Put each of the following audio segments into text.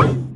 음.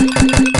Thank you.